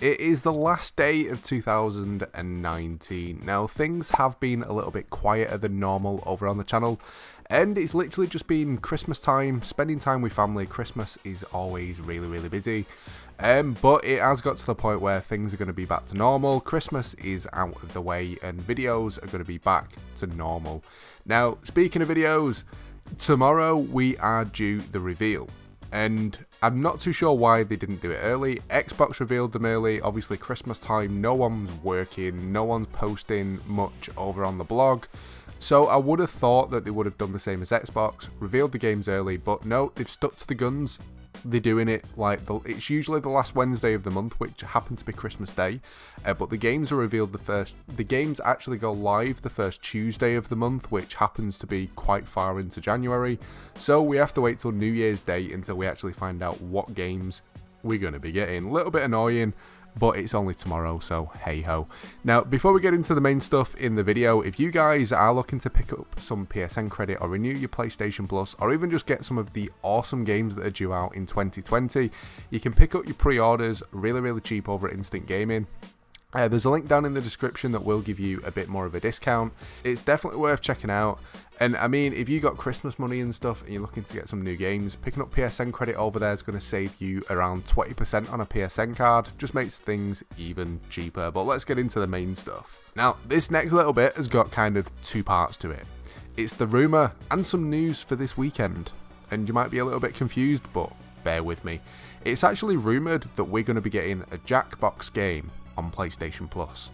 It is the last day of 2019. Now, things have been a little bit quieter than normal over on the channel, and it's literally just been Christmas time, spending time with family. Christmas is always really, really busy. Um, but it has got to the point where things are going to be back to normal. Christmas is out of the way, and videos are going to be back to normal. Now, speaking of videos, tomorrow we are due the reveal and I'm not too sure why they didn't do it early. Xbox revealed them early, obviously Christmas time, no one's working, no one's posting much over on the blog. So I would have thought that they would have done the same as Xbox, revealed the games early, but no, they've stuck to the guns they're doing it like the, it's usually the last Wednesday of the month, which happened to be Christmas Day. Uh, but the games are revealed the first. The games actually go live the first Tuesday of the month, which happens to be quite far into January. So we have to wait till New Year's Day until we actually find out what games we're going to be getting. A little bit annoying but it's only tomorrow, so hey ho. Now, before we get into the main stuff in the video, if you guys are looking to pick up some PSN credit or renew your PlayStation Plus, or even just get some of the awesome games that are due out in 2020, you can pick up your pre-orders really, really cheap over at Instant Gaming. Uh, there's a link down in the description that will give you a bit more of a discount. It's definitely worth checking out. And I mean, if you got Christmas money and stuff and you're looking to get some new games, picking up PSN credit over there is going to save you around 20% on a PSN card. Just makes things even cheaper. But let's get into the main stuff. Now, this next little bit has got kind of two parts to it. It's the rumour and some news for this weekend. And you might be a little bit confused, but bear with me. It's actually rumoured that we're going to be getting a Jackbox game on PlayStation Plus.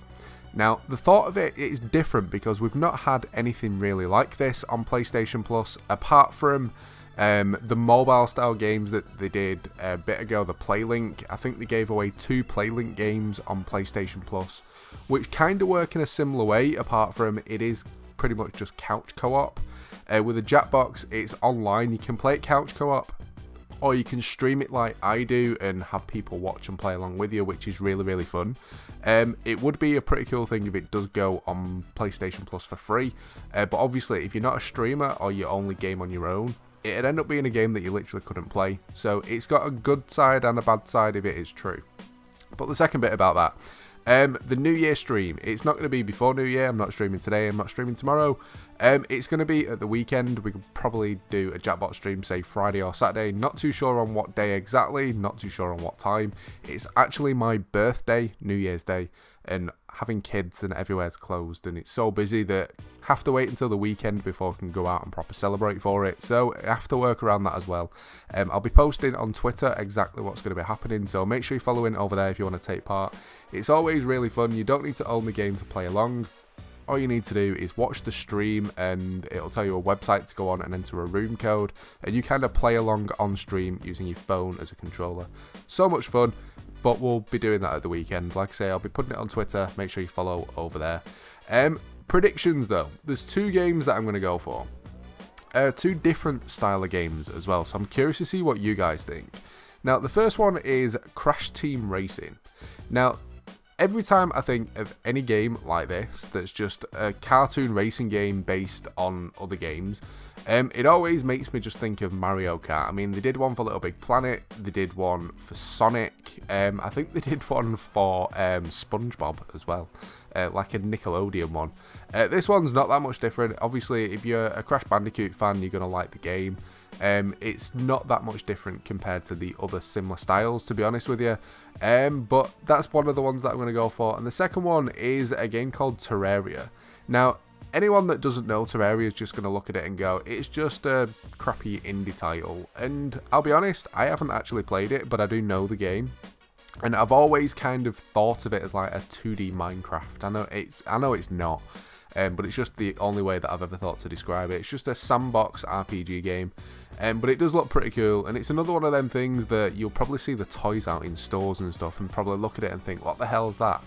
Now, the thought of it is different because we've not had anything really like this on PlayStation Plus, apart from um, the mobile style games that they did a bit ago, the Playlink. I think they gave away two Playlink games on PlayStation Plus, which kind of work in a similar way, apart from it is pretty much just couch co op. Uh, with a Jackbox, it's online, you can play it couch co op, or you can stream it like I do and have people watch and play along with you, which is really, really fun. Um, it would be a pretty cool thing if it does go on PlayStation Plus for free, uh, but obviously, if you're not a streamer or you only game on your own, it'd end up being a game that you literally couldn't play. So it's got a good side and a bad side if it is true. But the second bit about that um, the New Year stream. It's not going to be before New Year. I'm not streaming today. I'm not streaming tomorrow. Um, it's going to be at the weekend. We could probably do a Jackbox stream, say Friday or Saturday. Not too sure on what day exactly. Not too sure on what time. It's actually my birthday, New Year's Day, and having kids and everywhere's closed and it's so busy that have to wait until the weekend before I can go out and proper celebrate for it. So I have to work around that as well. Um, I'll be posting on Twitter exactly what's going to be happening. So make sure you follow in over there if you want to take part. It's always really fun. You don't need to own the game to play along. All you need to do is watch the stream and it'll tell you a website to go on and enter a room code and you kind of play along on stream using your phone as a controller. So much fun but we'll be doing that at the weekend. Like I say, I'll be putting it on Twitter. Make sure you follow over there. Um, predictions though, there's two games that I'm going to go for. Uh, two different style of games as well, so I'm curious to see what you guys think. Now, the first one is Crash Team Racing. Now, every time I think of any game like this that's just a cartoon racing game based on other games, um, it always makes me just think of Mario Kart. I mean, they did one for Little Big Planet, they did one for Sonic, um, I think they did one for um, SpongeBob as well, uh, like a Nickelodeon one. Uh, this one's not that much different. Obviously, if you're a Crash Bandicoot fan, you're going to like the game. Um, it's not that much different compared to the other similar styles, to be honest with you. Um, but that's one of the ones that I'm going to go for. And the second one is a game called Terraria. Now, anyone that doesn't know Terraria is just going to look at it and go, it's just a crappy indie title. And I'll be honest, I haven't actually played it, but I do know the game. And I've always kind of thought of it as like a 2D Minecraft. I know it, I know it's not, um, but it's just the only way that I've ever thought to describe it. It's just a sandbox RPG game, um, but it does look pretty cool. And it's another one of them things that you'll probably see the toys out in stores and stuff, and probably look at it and think, what the hell is that?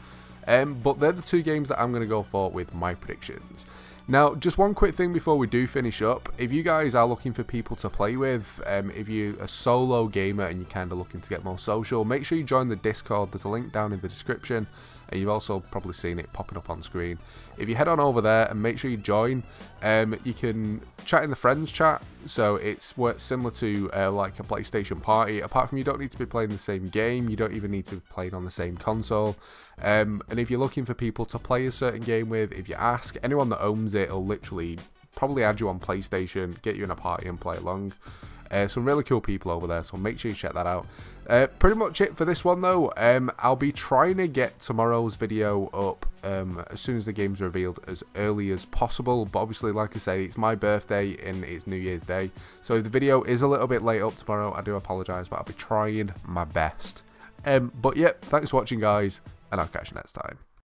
Um, but they're the two games that I'm going to go for with my predictions. Now, just one quick thing before we do finish up. If you guys are looking for people to play with, um, if you're a solo gamer and you're kind of looking to get more social, make sure you join the Discord. There's a link down in the description. You've also probably seen it popping up on screen. If you head on over there and make sure you join, um, you can chat in the friends chat, so it's similar to uh, like a PlayStation party, apart from you don't need to be playing the same game, you don't even need to be playing on the same console, um, and if you're looking for people to play a certain game with, if you ask, anyone that owns it will literally probably add you on PlayStation, get you in a party and play along. Uh, some really cool people over there, so make sure you check that out. Uh, pretty much it for this one though. Um, I'll be trying to get tomorrow's video up um, as soon as the game's revealed as early as possible. But obviously, like I say, it's my birthday and it's New Year's Day. So if the video is a little bit late up tomorrow, I do apologise, but I'll be trying my best. Um, but yeah, thanks for watching guys, and I'll catch you next time.